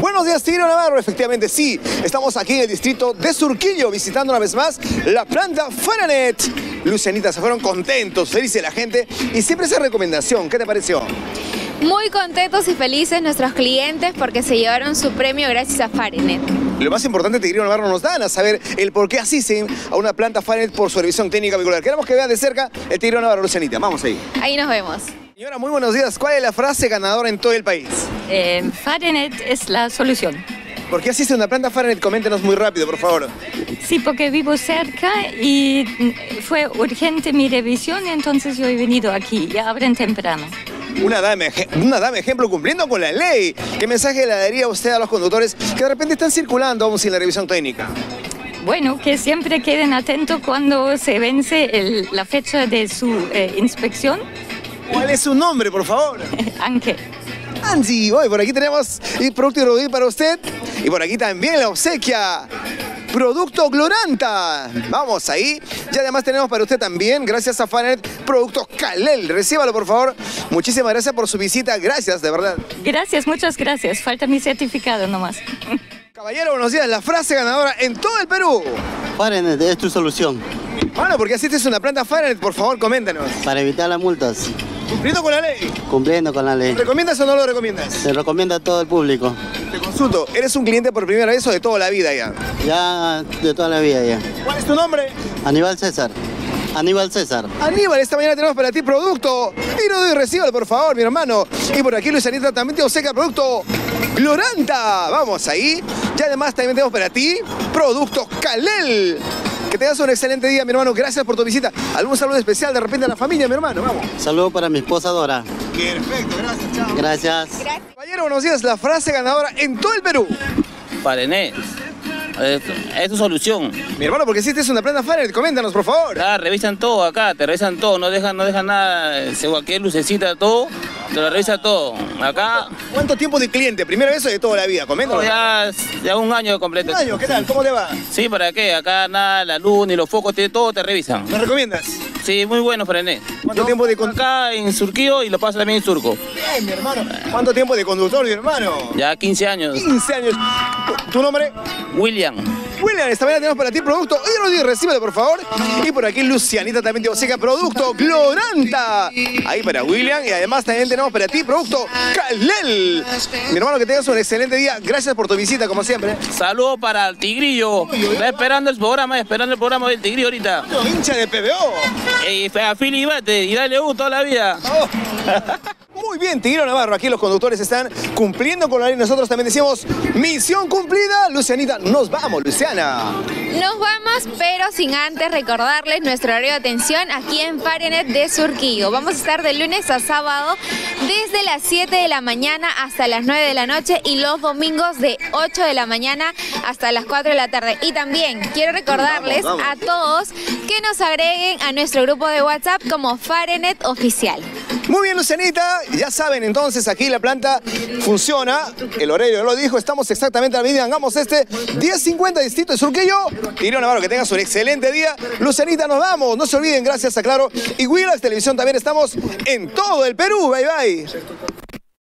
Buenos días, Tigre Navarro. Efectivamente, sí. Estamos aquí en el distrito de Surquillo, visitando una vez más la planta Faranet. Lucianita, se fueron contentos, felices la gente. Y siempre esa recomendación, ¿qué te pareció? Muy contentos y felices nuestros clientes porque se llevaron su premio gracias a Faranet. Lo más importante, Tigre Navarro nos dan a saber el por qué asisten a una planta Faranet por su revisión técnica vehicular. Queremos que vean de cerca el Tigre Navarro, Lucianita. Vamos ahí. Ahí nos vemos. Señora, muy buenos días. ¿Cuál es la frase ganadora en todo el país? Eh, Fahrenheit es la solución. ¿Por qué asiste a una planta Fahrenheit? Coméntenos muy rápido, por favor. Sí, porque vivo cerca y mm, fue urgente mi revisión, entonces yo he venido aquí, ya abren temprano. Una dama, una dama ejemplo cumpliendo con la ley. ¿Qué mensaje le daría usted a los conductores que de repente están circulando aún sin la revisión técnica? Bueno, que siempre queden atentos cuando se vence el- la fecha de su eh, inspección. ¿Cuál es su nombre, por favor? Aunque Angie, hoy por aquí tenemos el producto Irrodil para usted. Y por aquí también la obsequia. Producto Gloranta. Vamos ahí. Y además tenemos para usted también, gracias a Fanet, productos Calel. Recíbalo, por favor. Muchísimas gracias por su visita. Gracias, de verdad. gracias, muchas gracias. Falta mi certificado nomás. Caballero, buenos días. La frase ganadora en todo el Perú. Fahrenheit es tu solución Bueno, porque asistes a una planta Fanet, por favor, coméntanos. para evitar las multas, Cumpliendo con la ley. cumpliendo con la ley. ¿Recomiendas o no lo recomiendas? Se recomienda a todo el público, Te consulto. ¿Eres un cliente por primera vez o de toda la vida ya? ya de toda la vida ya. ¿Cuál es tu nombre? Aníbal César, Aníbal César. Aníbal, esta mañana tenemos para ti producto. Y no doy recíbalo, por favor, mi hermano. Y por aquí, Luis Anita, también te obsequia producto Gloranta. Vamos ahí. Y además también tenemos para ti productos Calel. Que tengas un excelente día, mi hermano. Gracias por tu visita. ¿Algún saludo especial de repente a la familia, mi hermano? Vamos. Saludo para mi esposa Dora. Perfecto, gracias, chao. Gracias. Caballero, buenos días. La frase ganadora en todo el Perú. Parené. Es, es tu solución. Mi hermano, porque hiciste una planta Fahrenheit, coméntanos, por favor. Acá revisan todo, acá te revisan todo, no dejan, no dejan nada, se cualquier lucecita, todo, te lo revisa todo. Acá ¿Cuánto tiempo de cliente? ¿Primera vez o de toda la vida? Coméntanos. ya, ya un año completo. Un año, ¿qué tal? ¿Cómo te va? Sí, ¿para qué? Acá nada, la luz ni los focos, te- todo te revisan. ¿Me recomiendas? Sí, muy bueno, Parené. ¿Cuánto tiempo de con- Acá en Surquío y lo paso también en Surco. Bien, mi hermano. ¿Cuánto tiempo de conductor, mi hermano? Ya 15 años. 15 años. ¿Tu, tu nombre? William. William, esta mañana tenemos para ti producto Irodi, recíbelo por favor. Y por aquí Lucianita también te obsequia producto Gloranta. Ahí para William y además también tenemos para ti producto Calel. Mi hermano, que tengas un excelente día. Gracias por tu visita, como siempre. Saludos para el Tigrillo. Está esperando el programa, esperando el programa del Tigrillo ahorita. Hincha de PBO. Y a Philly Bate y dale U toda la vida. Oh. Muy bien, Tigre Navarro. Aquí los conductores están cumpliendo con la ley. Nosotros también decimos misión cumplida. Lucianita, nos vamos, Luciana. Nos vamos, pero sin antes recordarles nuestro horario de atención aquí en Fahrenheit de Surquillo. Vamos a estar de lunes a sábado desde las 7 de la mañana hasta las 9 de la noche y los domingos de 8 de la mañana hasta las 4 de la tarde. Y también quiero recordarles Vamos, vamos. a todos que nos agreguen a nuestro grupo de WhatsApp como Fahrenheit Oficial. Muy bien, Lucianita. Ya saben, entonces aquí la planta funciona. El horario lo dijo. Estamos exactamente a la medida. Hagamos este 10.50 distrito de Surquillo. Tigre Navarro, que tengas un excelente día. Lucianita, nos vamos. No se olviden, gracias a Claro. Y Willax Televisión también estamos en todo el Perú. Bye, bye.